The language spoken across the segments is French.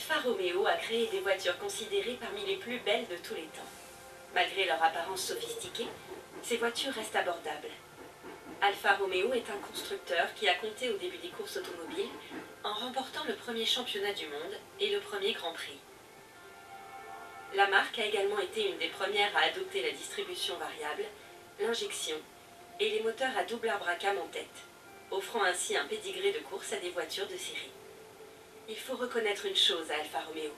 Alfa Romeo a créé des voitures considérées parmi les plus belles de tous les temps. Malgré leur apparence sophistiquée, ces voitures restent abordables. Alfa Romeo est un constructeur qui a compté au début des courses automobiles en remportant le premier championnat du monde et le premier Grand Prix. La marque a également été une des premières à adopter la distribution variable, l'injection et les moteurs à double arbre à cam en tête, offrant ainsi un pédigré de course à des voitures de série. Il faut reconnaître une chose à Alfa Romeo,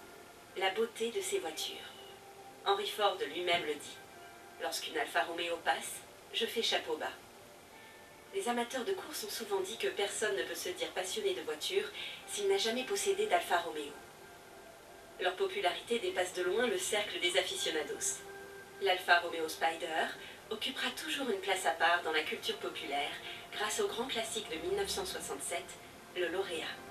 la beauté de ses voitures. Henry Ford lui-même le dit. Lorsqu'une Alfa Romeo passe, je fais chapeau bas. Les amateurs de course ont souvent dit que personne ne peut se dire passionné de voitures s'il n'a jamais possédé d'Alfa Romeo. Leur popularité dépasse de loin le cercle des aficionados. L'Alfa Romeo Spider occupera toujours une place à part dans la culture populaire grâce au grand classique de 1967, le lauréat.